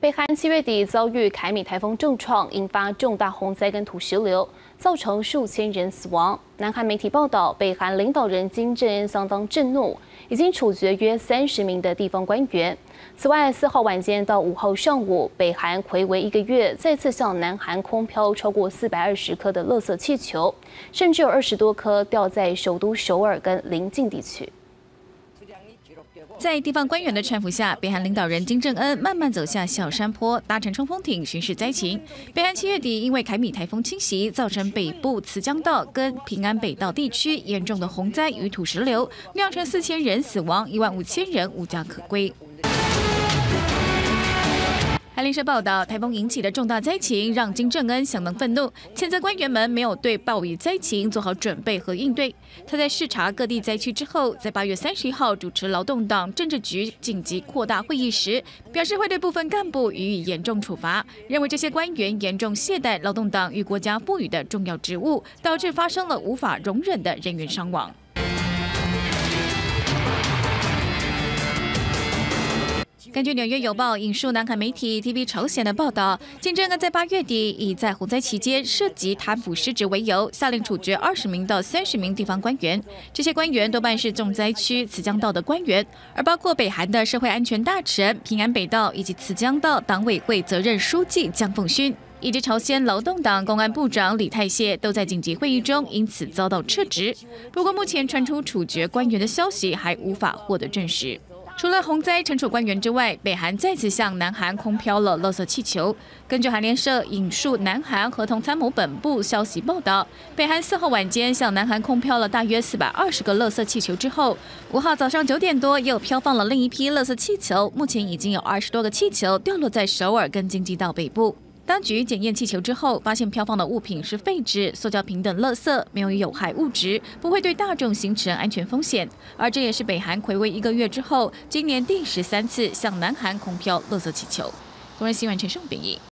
北韩七月底遭遇凯米台风重创，引发重大洪灾跟土石流，造成数千人死亡。南韩媒体报道，北韩领导人金正恩相当震怒，已经处决约三十名的地方官员。此外，四号晚间到五号上午，北韩暌违一个月，再次向南韩空飘超过四百二十颗的垃圾气球，甚至有二十多颗掉在首都首尔跟邻近地区。在地方官员的搀扶下，北韩领导人金正恩慢慢走下小山坡，搭乘冲锋艇巡视灾情。北韩七月底因为凯米台风侵袭，造成北部慈江道跟平安北道地区严重的洪灾与土石流，酿成四千人死亡，一万五千人无家可归。韩联社报道，台风引起的重大灾情让金正恩相当愤怒，谴责官员们没有对暴雨灾情做好准备和应对。他在视察各地灾区之后，在八月三十一号主持劳动党政治局紧急扩大会议时，表示会对部分干部予以严重处罚，认为这些官员严重懈怠劳动党与国家赋予的重要职务，导致发生了无法容忍的人员伤亡。根据《纽约邮报》引述南韩媒体 TV 朝鲜的报道，金正恩在八月底以在洪灾期间涉及贪腐失职为由，下令处决二十名到三十名地方官员。这些官员多半是重灾区慈江道的官员，而包括北韩的社会安全大臣平安北道以及慈江道党委会责任书记姜凤勋，以及朝鲜劳动党公安部长李泰燮，都在紧急会议中因此遭到撤职。不过，目前传出处决官员的消息还无法获得证实。除了洪灾惩处官员之外，北韩再次向南韩空飘了垃圾气球。根据韩联社引述南韩合同参谋本部消息报道，北韩四号晚间向南韩空飘了大约四百二十个垃圾气球之后，五号早上九点多又飘放了另一批垃圾气球。目前已经有二十多个气球掉落在首尔跟京畿道北部。当局检验气球之后，发现飘放的物品是废纸、塑胶瓶等垃圾，没有有害物质，不会对大众形成安全风险。而这也是北韩回归一个月之后，今年第十三次向南韩空飘垃圾气球。工人新闻陈胜编译。